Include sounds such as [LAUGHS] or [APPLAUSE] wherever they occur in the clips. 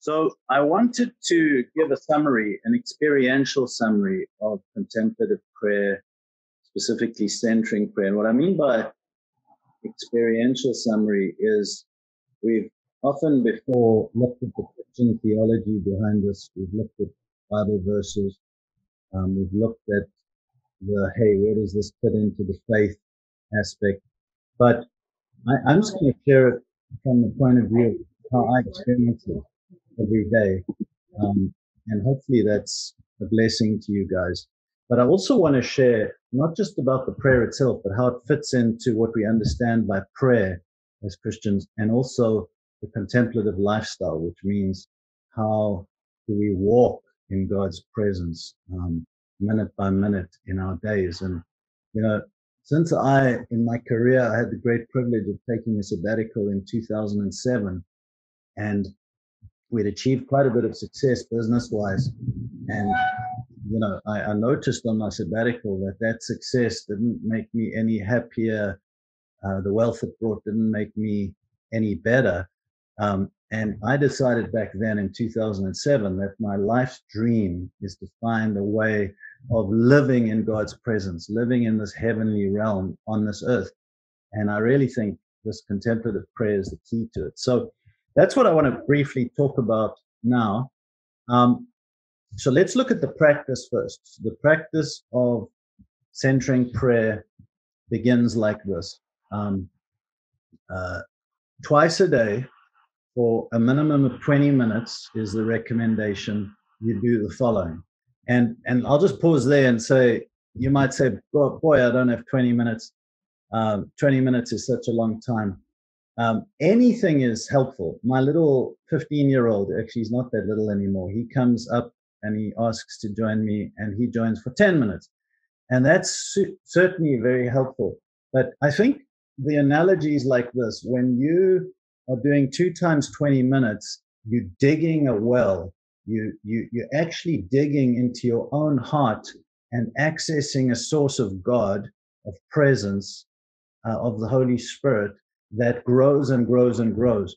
So I wanted to give a summary, an experiential summary of contemplative prayer, specifically centering prayer. And what I mean by experiential summary is we've often before looked at the Christian theology behind this. We've looked at Bible verses. Um, we've looked at the, hey, where does this fit into the faith aspect? But I, am just going to share it from the point of view of how I experience it every day. Um, and hopefully that's a blessing to you guys. But I also want to share not just about the prayer itself, but how it fits into what we understand by prayer as Christians and also the contemplative lifestyle, which means how do we walk in God's presence um, minute by minute in our days. And, you know, since I, in my career, I had the great privilege of taking a sabbatical in 2007 and we'd achieved quite a bit of success business wise. And, you know, I, I, noticed on my sabbatical that that success didn't make me any happier. Uh, the wealth it brought didn't make me any better. Um, and I decided back then in 2007 that my life's dream is to find a way of living in God's presence, living in this heavenly realm on this earth. And I really think this contemplative prayer is the key to it. So that's what I want to briefly talk about now. Um, so let's look at the practice first. The practice of centering prayer begins like this. Um, uh, twice a day, for a minimum of 20 minutes is the recommendation you do the following. And and I'll just pause there and say, you might say, oh, boy, I don't have 20 minutes. Um, 20 minutes is such a long time. Um, anything is helpful. My little 15 year old, actually, he's not that little anymore. He comes up and he asks to join me, and he joins for 10 minutes. And that's certainly very helpful. But I think the analogy is like this when you are doing two times 20 minutes, you're digging a well. You, you, you're actually digging into your own heart and accessing a source of God, of presence, uh, of the Holy Spirit that grows and grows and grows.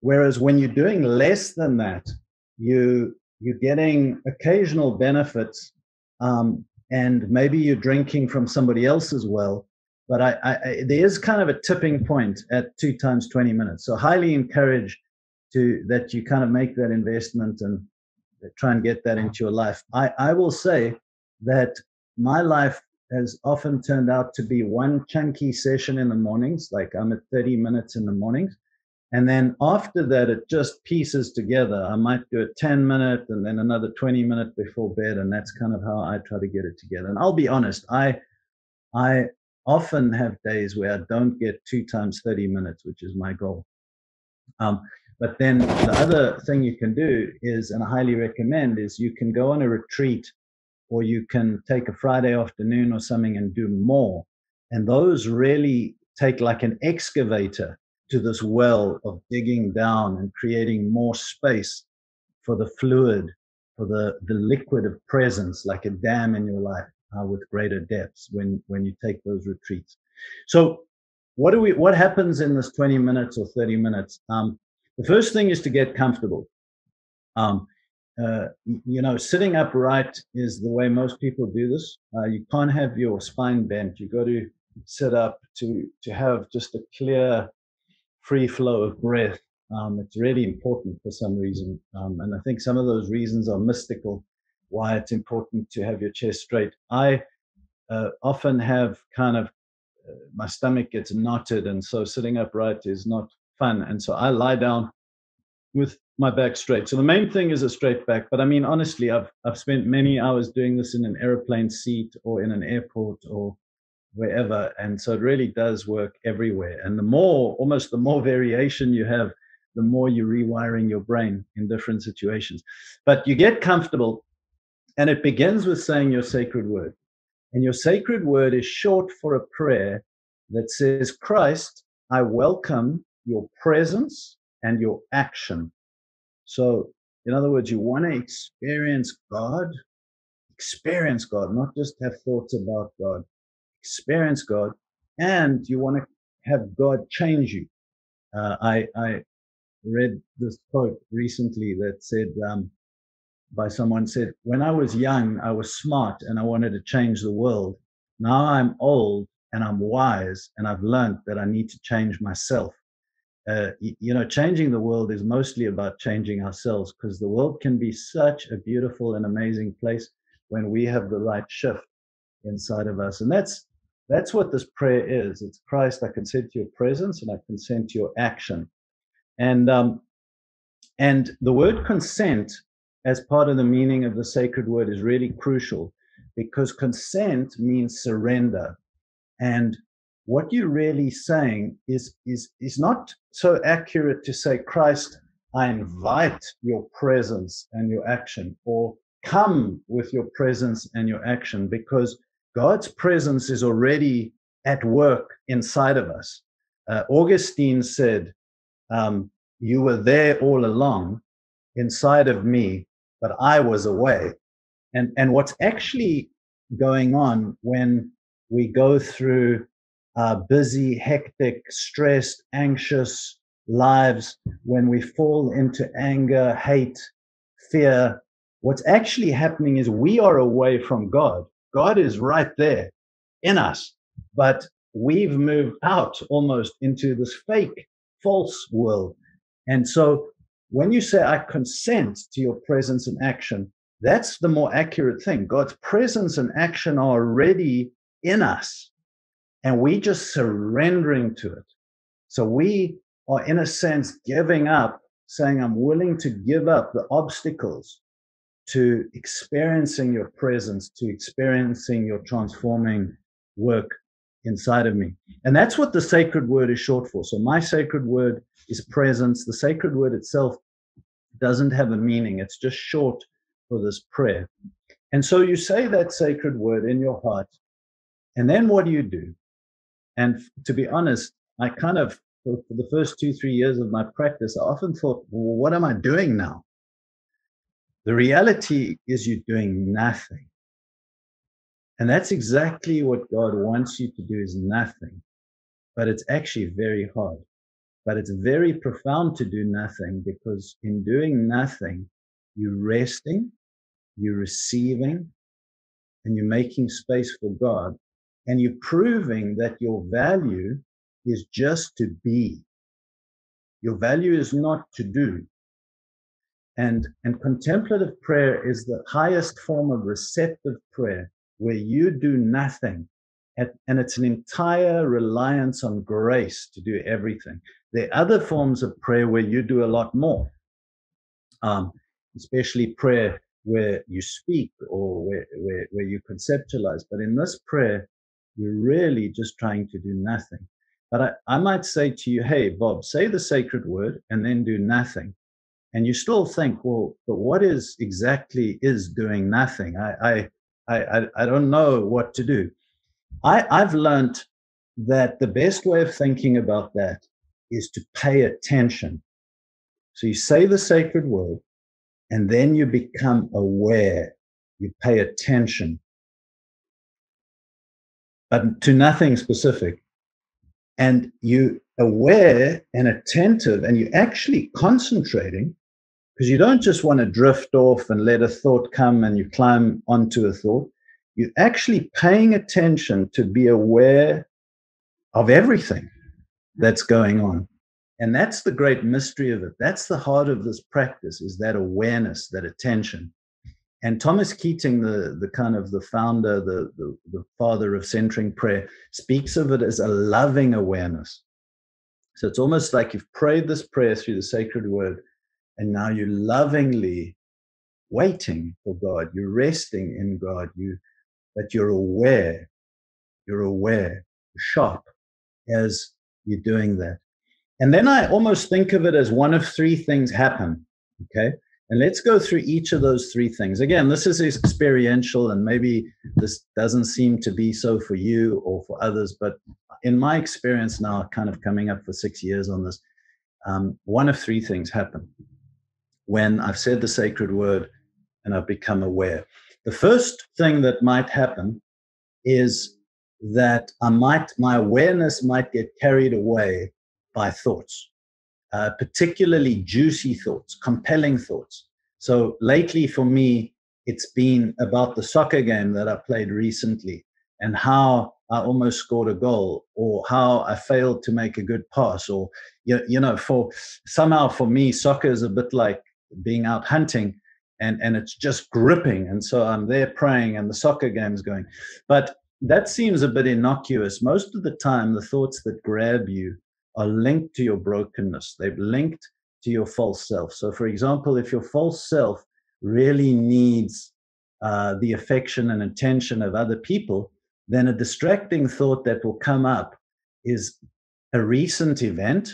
Whereas when you're doing less than that, you, you're getting occasional benefits, um, and maybe you're drinking from somebody else's well, but I, I, there is kind of a tipping point at two times 20 minutes. So highly encourage to that you kind of make that investment and try and get that into your life. I, I will say that my life has often turned out to be one chunky session in the mornings, like I'm at 30 minutes in the mornings. And then after that, it just pieces together. I might do a 10 minute and then another 20 minute before bed. And that's kind of how I try to get it together. And I'll be honest, I, I often have days where I don't get two times 30 minutes, which is my goal. Um, but then the other thing you can do is, and I highly recommend, is you can go on a retreat or you can take a Friday afternoon or something and do more. And those really take like an excavator to this well of digging down and creating more space for the fluid, for the, the liquid of presence, like a dam in your life uh, with greater depths when when you take those retreats. So, what do we? What happens in this 20 minutes or 30 minutes? Um, the first thing is to get comfortable. Um, uh, you know, sitting upright is the way most people do this. Uh, you can't have your spine bent. You got to sit up to to have just a clear, free flow of breath. Um, it's really important for some reason, um, and I think some of those reasons are mystical why it's important to have your chest straight. I uh, often have kind of uh, my stomach gets knotted, and so sitting upright is not fun. And so I lie down with my back straight. So the main thing is a straight back. But I mean, honestly, I've I've spent many hours doing this in an airplane seat or in an airport or wherever, and so it really does work everywhere. And the more, almost the more [LAUGHS] variation you have, the more you're rewiring your brain in different situations. But you get comfortable and it begins with saying your sacred word. And your sacred word is short for a prayer that says, Christ, I welcome your presence and your action. So, in other words, you want to experience God, experience God, not just have thoughts about God, experience God, and you want to have God change you. Uh, I, I read this quote recently that said, um, by someone said, when I was young, I was smart and I wanted to change the world. Now I'm old and I'm wise and I've learned that I need to change myself. Uh, you know, changing the world is mostly about changing ourselves because the world can be such a beautiful and amazing place when we have the right shift inside of us. And that's that's what this prayer is. It's Christ, I consent to your presence and I consent to your action. And um, and the word consent as part of the meaning of the sacred word is really crucial because consent means surrender. And what you're really saying is, is, is not so accurate to say, Christ, I invite your presence and your action, or come with your presence and your action, because God's presence is already at work inside of us. Uh, Augustine said, um, You were there all along inside of me, but I was away. And, and what's actually going on when we go through uh, busy, hectic, stressed, anxious lives, when we fall into anger, hate, fear, what's actually happening is we are away from God. God is right there in us, but we've moved out almost into this fake, false world. And so when you say, I consent to your presence and action, that's the more accurate thing. God's presence and action are already in us, and we just surrendering to it. So we are, in a sense, giving up, saying, I'm willing to give up the obstacles to experiencing your presence, to experiencing your transforming work inside of me. And that's what the sacred word is short for. So my sacred word is presence. The sacred word itself doesn't have a meaning. It's just short for this prayer. And so you say that sacred word in your heart. And then what do you do? And to be honest, I kind of, for the first two, three years of my practice, I often thought, well, what am I doing now? The reality is you're doing nothing. And that's exactly what God wants you to do is nothing. But it's actually very hard. But it's very profound to do nothing because in doing nothing, you're resting, you're receiving, and you're making space for God. And you're proving that your value is just to be. Your value is not to do. And, and contemplative prayer is the highest form of receptive prayer where you do nothing. And it's an entire reliance on grace to do everything. There are other forms of prayer where you do a lot more, um, especially prayer where you speak or where, where, where you conceptualize. But in this prayer, you're really just trying to do nothing. But I, I might say to you, hey, Bob, say the sacred word and then do nothing. And you still think, well, but what is exactly is doing nothing? I, I I, I, don't know what to do. I, I've learned that the best way of thinking about that is to pay attention. So you say the sacred word, and then you become aware. You pay attention, but to nothing specific. And you aware and attentive, and you're actually concentrating because you don't just want to drift off and let a thought come and you climb onto a thought. You're actually paying attention to be aware of everything that's going on. And that's the great mystery of it. That's the heart of this practice is that awareness, that attention. And Thomas Keating, the, the kind of the founder, the, the, the father of centering prayer, speaks of it as a loving awareness. So it's almost like you've prayed this prayer through the sacred word and now you're lovingly waiting for God. You're resting in God. You, but you're aware. You're aware, sharp as you're doing that. And then I almost think of it as one of three things happen. Okay. And let's go through each of those three things. Again, this is experiential, and maybe this doesn't seem to be so for you or for others, but in my experience now, kind of coming up for six years on this, um, one of three things happen when I've said the sacred word and I've become aware. The first thing that might happen is that I might, my awareness might get carried away by thoughts. Uh, particularly juicy thoughts, compelling thoughts. So lately for me, it's been about the soccer game that I played recently and how I almost scored a goal or how I failed to make a good pass or you, you know for somehow for me soccer is a bit like being out hunting and and it's just gripping and so I'm there praying and the soccer game's going but that seems a bit innocuous most of the time the thoughts that grab you are linked to your brokenness. They've linked to your false self. So for example if your false self really needs uh, the affection and attention of other people then a distracting thought that will come up is a recent event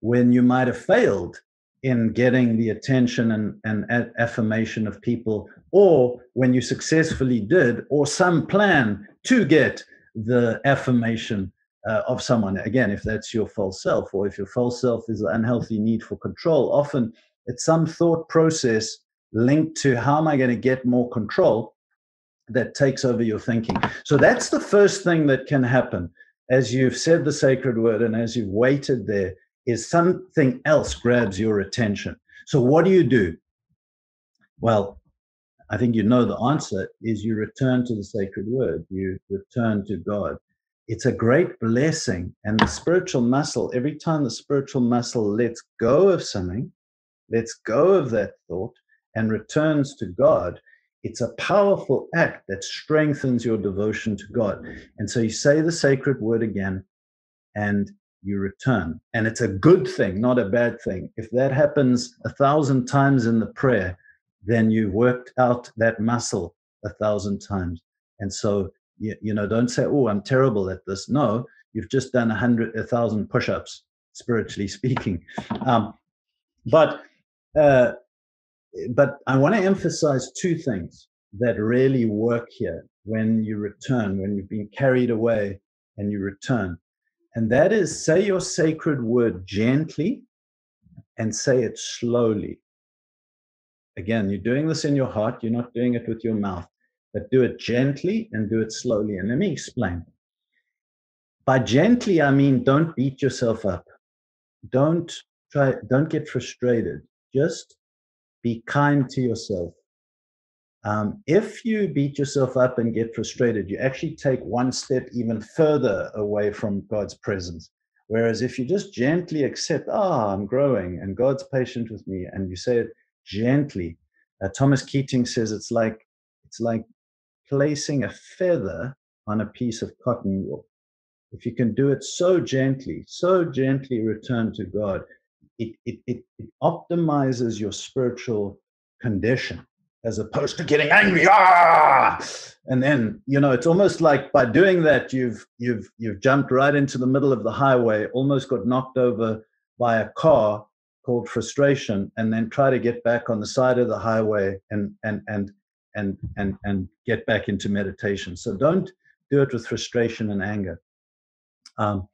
when you might have failed in getting the attention and, and affirmation of people, or when you successfully did, or some plan to get the affirmation uh, of someone. Again, if that's your false self, or if your false self is an unhealthy need for control, often it's some thought process linked to how am I going to get more control that takes over your thinking. So that's the first thing that can happen as you've said the sacred word and as you've waited there is something else grabs your attention. So what do you do? Well, I think you know the answer is you return to the sacred word. You return to God. It's a great blessing. And the spiritual muscle, every time the spiritual muscle lets go of something, lets go of that thought and returns to God, it's a powerful act that strengthens your devotion to God. And so you say the sacred word again and you return. And it's a good thing, not a bad thing. If that happens a thousand times in the prayer, then you've worked out that muscle a thousand times. And so, you, you know, don't say, oh, I'm terrible at this. No, you've just done a hundred, a thousand push ups, spiritually [LAUGHS] speaking. Um, but, uh, but I want to emphasize two things that really work here when you return, when you've been carried away and you return. And that is say your sacred word gently and say it slowly. Again, you're doing this in your heart, you're not doing it with your mouth, but do it gently and do it slowly. And let me explain. By gently, I mean don't beat yourself up. Don't try, don't get frustrated. Just be kind to yourself. Um, if you beat yourself up and get frustrated, you actually take one step even further away from God's presence. Whereas if you just gently accept, ah, oh, I'm growing and God's patient with me, and you say it gently, uh, Thomas Keating says it's like it's like placing a feather on a piece of cotton wool. If you can do it so gently, so gently return to God, it, it, it, it optimizes your spiritual condition as opposed to getting angry ah and then you know it's almost like by doing that you've you've you've jumped right into the middle of the highway almost got knocked over by a car called frustration and then try to get back on the side of the highway and and and and and and get back into meditation so don't do it with frustration and anger um,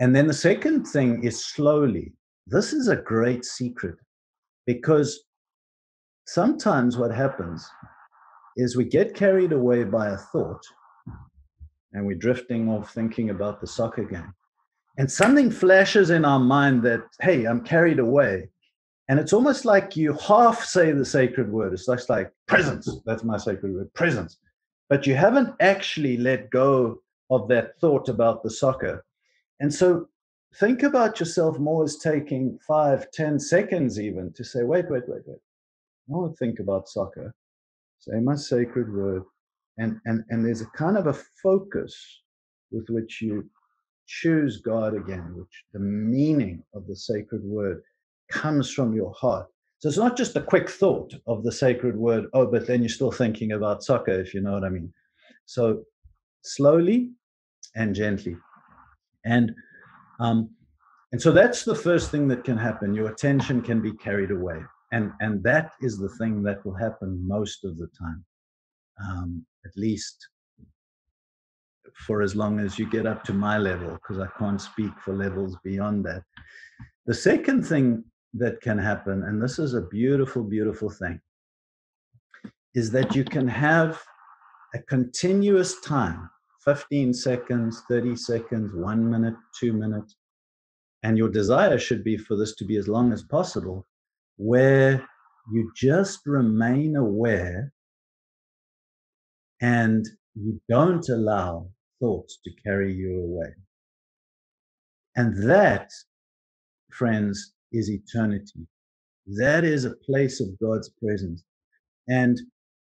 and then the second thing is slowly this is a great secret because sometimes what happens is we get carried away by a thought and we're drifting off thinking about the soccer game. And something flashes in our mind that, hey, I'm carried away. And it's almost like you half say the sacred word. It's just like presence. That's my sacred word, presence. But you haven't actually let go of that thought about the soccer. And so think about yourself more as taking five, ten seconds even to say, wait, wait, wait, wait. I want to think about soccer. Say my sacred word. And, and, and there's a kind of a focus with which you choose God again, which the meaning of the sacred word comes from your heart. So it's not just a quick thought of the sacred word, oh, but then you're still thinking about soccer, if you know what I mean. So slowly and gently. And um, and so that's the first thing that can happen. Your attention can be carried away. And, and that is the thing that will happen most of the time, um, at least for as long as you get up to my level, because I can't speak for levels beyond that. The second thing that can happen, and this is a beautiful, beautiful thing, is that you can have a continuous time 15 seconds, 30 seconds, one minute, two minutes, and your desire should be for this to be as long as possible, where you just remain aware and you don't allow thoughts to carry you away. And that, friends, is eternity. That is a place of God's presence. And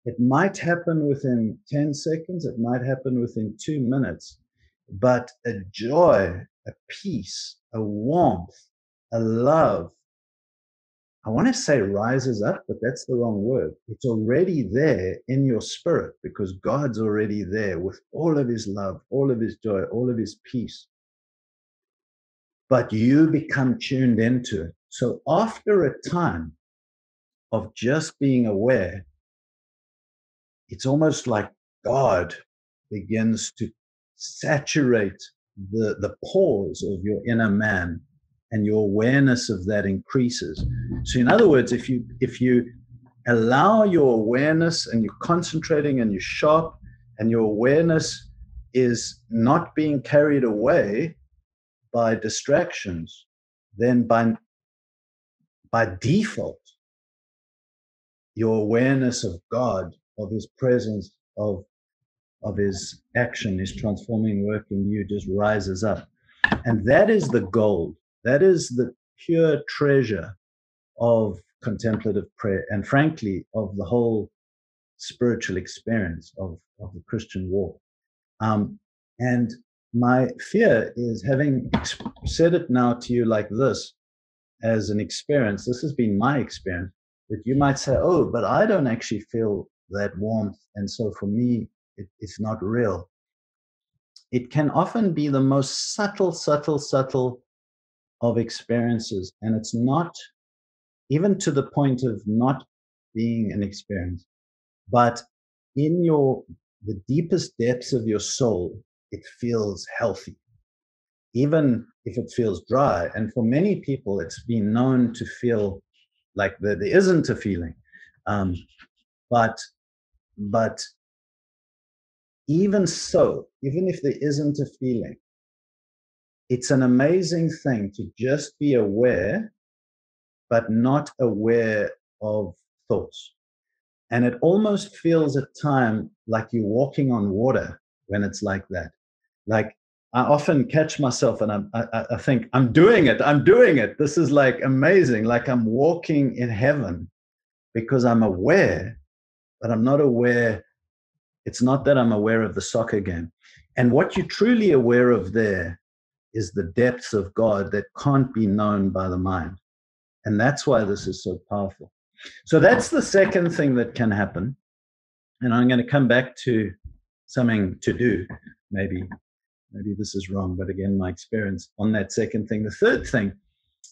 it might happen within 10 seconds, it might happen within two minutes, but a joy, a peace, a warmth, a love. I want to say rises up, but that's the wrong word. It's already there in your spirit because God's already there with all of his love, all of his joy, all of his peace. But you become tuned into it. So after a time of just being aware, it's almost like God begins to saturate the, the pores of your inner man and your awareness of that increases. So in other words, if you if you allow your awareness and you're concentrating and you're sharp and your awareness is not being carried away by distractions, then by by default, your awareness of God, of his presence, of of his action, his transforming work in you just rises up. And that is the gold. That is the pure treasure of contemplative prayer and frankly of the whole spiritual experience of, of the Christian walk. Um, and my fear is having said it now to you like this as an experience, this has been my experience, that you might say, oh, but I don't actually feel that warmth. And so for me, it, it's not real. It can often be the most subtle, subtle, subtle of experiences. And it's not even to the point of not being an experience, but in your the deepest depths of your soul, it feels healthy, even if it feels dry. And for many people, it's been known to feel like there, there isn't a feeling. Um, but but even so, even if there isn't a feeling, it's an amazing thing to just be aware, but not aware of thoughts. And it almost feels at time like you're walking on water when it's like that. Like I often catch myself and I'm, I, I think, I'm doing it. I'm doing it. This is like amazing. Like I'm walking in heaven because I'm aware, but I'm not aware it's not that I'm aware of the soccer game. And what you're truly aware of there is the depths of God that can't be known by the mind. And that's why this is so powerful. So that's the second thing that can happen. And I'm going to come back to something to do. Maybe, maybe this is wrong, but again, my experience on that second thing. The third thing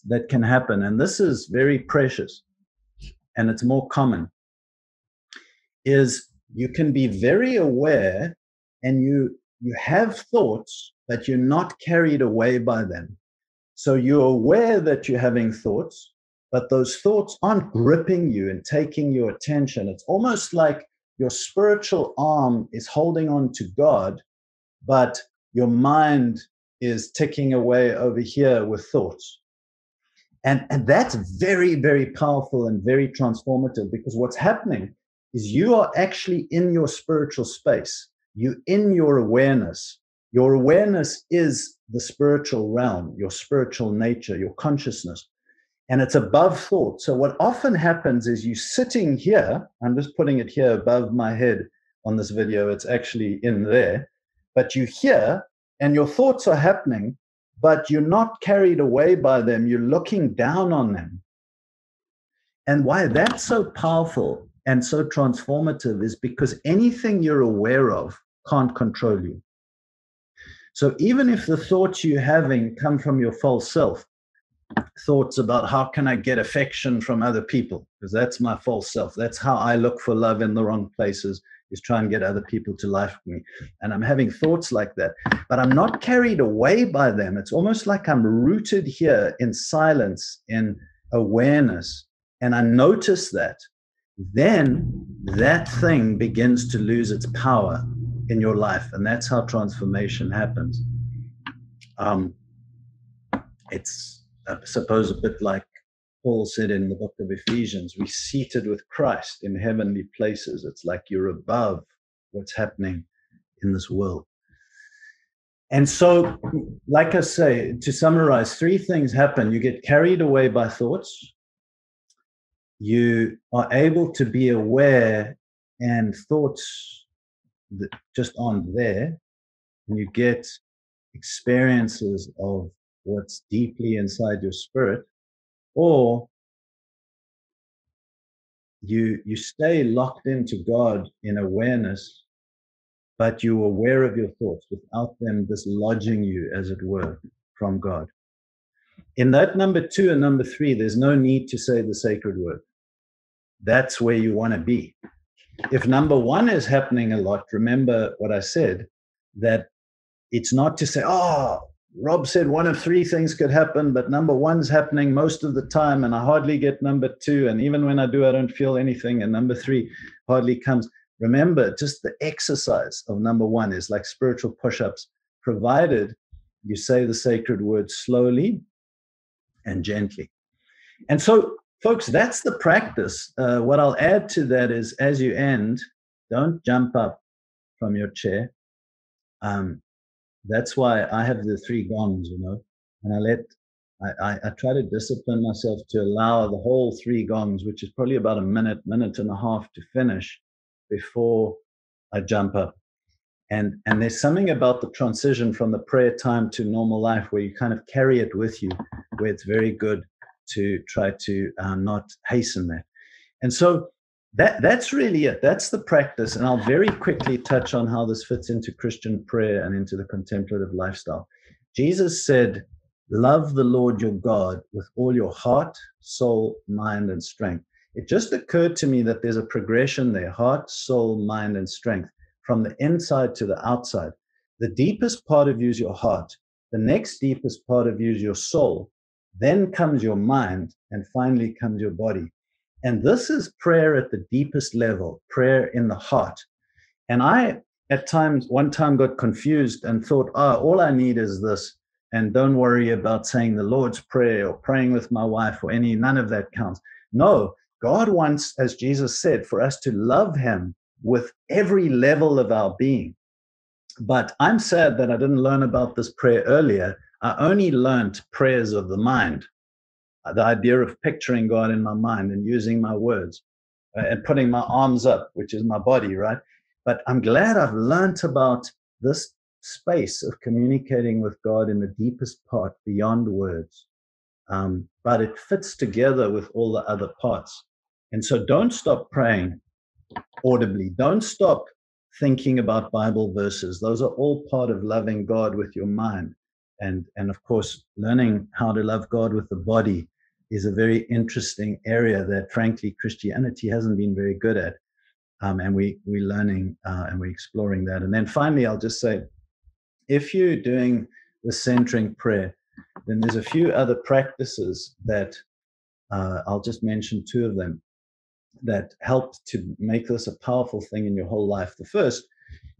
that can happen, and this is very precious and it's more common, is you can be very aware and you you have thoughts but you're not carried away by them so you're aware that you're having thoughts but those thoughts aren't gripping you and taking your attention it's almost like your spiritual arm is holding on to god but your mind is ticking away over here with thoughts and and that's very very powerful and very transformative because what's happening is you are actually in your spiritual space. You in your awareness. Your awareness is the spiritual realm, your spiritual nature, your consciousness. And it's above thought. So what often happens is you sitting here, I'm just putting it here above my head on this video. It's actually in there, but you hear and your thoughts are happening, but you're not carried away by them. You're looking down on them. And why that's so powerful and so transformative is because anything you're aware of can't control you. So even if the thoughts you're having come from your false self, thoughts about how can I get affection from other people, because that's my false self. That's how I look for love in the wrong places, is try and get other people to like me. And I'm having thoughts like that, but I'm not carried away by them. It's almost like I'm rooted here in silence, in awareness. And I notice that then that thing begins to lose its power in your life. And that's how transformation happens. Um, it's I suppose a bit like Paul said in the book of Ephesians, we're seated with Christ in heavenly places. It's like you're above what's happening in this world. And so, like I say, to summarize, three things happen. You get carried away by thoughts, you are able to be aware, and thoughts that just aren't there, and you get experiences of what's deeply inside your spirit, or you you stay locked into God in awareness but you're aware of your thoughts without them dislodging you, as it were, from God. In that number two and number three, there's no need to say the sacred word. That's where you want to be. If number one is happening a lot, remember what I said that it's not to say, oh, Rob said one of three things could happen, but number one's happening most of the time, and I hardly get number two. And even when I do, I don't feel anything, and number three hardly comes. Remember, just the exercise of number one is like spiritual push ups, provided you say the sacred word slowly and gently. And so, folks, that's the practice. Uh, what I'll add to that is as you end, don't jump up from your chair. Um, that's why I have the three gongs, you know, and I let I, I, try to discipline myself to allow the whole three gongs, which is probably about a minute, minute and a half to finish before I jump up. And, and there's something about the transition from the prayer time to normal life where you kind of carry it with you, where it's very good to try to uh, not hasten that. And so that that's really it. That's the practice. And I'll very quickly touch on how this fits into Christian prayer and into the contemplative lifestyle. Jesus said, Love the Lord your God with all your heart, soul, mind, and strength it just occurred to me that there's a progression there heart, soul, mind, and strength from the inside to the outside. The deepest part of you is your heart. The next deepest part of you is your soul. Then comes your mind, and finally comes your body. And this is prayer at the deepest level, prayer in the heart. And I, at times, one time got confused and thought, oh, all I need is this. And don't worry about saying the Lord's Prayer or praying with my wife or any, none of that counts. No, God wants, as Jesus said, for us to love Him with every level of our being. But I'm sad that I didn't learn about this prayer earlier. I only learned prayers of the mind, the idea of picturing God in my mind and using my words uh, and putting my arms up, which is my body, right? But I'm glad I've learned about this space of communicating with God in the deepest part beyond words. Um, but it fits together with all the other parts. And so don't stop praying audibly. Don't stop thinking about Bible verses. Those are all part of loving God with your mind. And, and of course, learning how to love God with the body is a very interesting area that, frankly, Christianity hasn't been very good at. Um, and we, we're learning uh, and we're exploring that. And then finally, I'll just say if you're doing the centering prayer, then there's a few other practices that uh, I'll just mention two of them that help to make this a powerful thing in your whole life. The first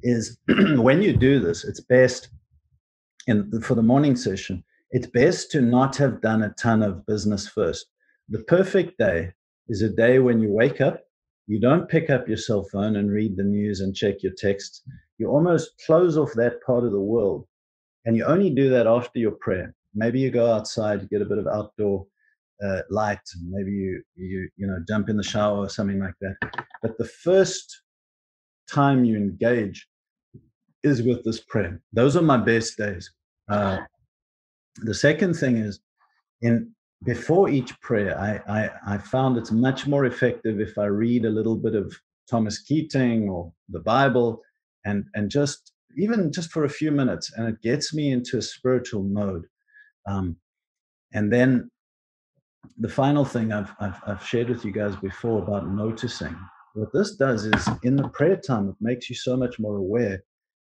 is [CLEARS THROAT] when you do this, it's best in for the morning session, it's best to not have done a ton of business first. The perfect day is a day when you wake up, you don't pick up your cell phone and read the news and check your texts. You almost close off that part of the world. And you only do that after your prayer. Maybe you go outside, get a bit of outdoor uh, light maybe you you you know jump in the shower or something like that but the first time you engage is with this prayer those are my best days uh, the second thing is in before each prayer I, I i found it's much more effective if i read a little bit of thomas keating or the bible and and just even just for a few minutes and it gets me into a spiritual mode um, and then the final thing I've, I've, I've shared with you guys before about noticing. What this does is in the prayer time, it makes you so much more aware.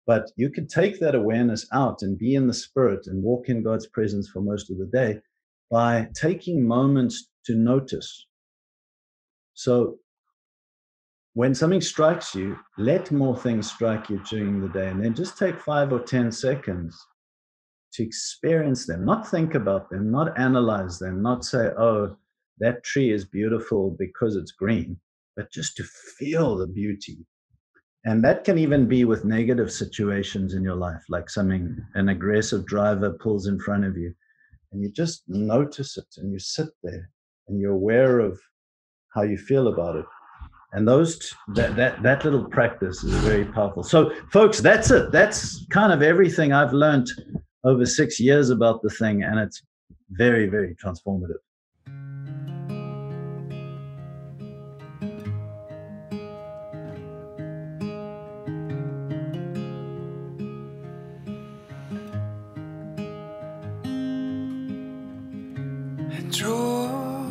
But you can take that awareness out and be in the spirit and walk in God's presence for most of the day by taking moments to notice. So when something strikes you, let more things strike you during the day, and then just take five or 10 seconds to experience them, not think about them, not analyze them, not say, oh, that tree is beautiful because it's green, but just to feel the beauty. And that can even be with negative situations in your life, like something, an aggressive driver pulls in front of you, and you just notice it and you sit there and you're aware of how you feel about it. And those t- that that that little practice is very powerful. So, folks, that's it. That's kind of everything I've learned over six years about the thing, and it's very, very transformative. And oh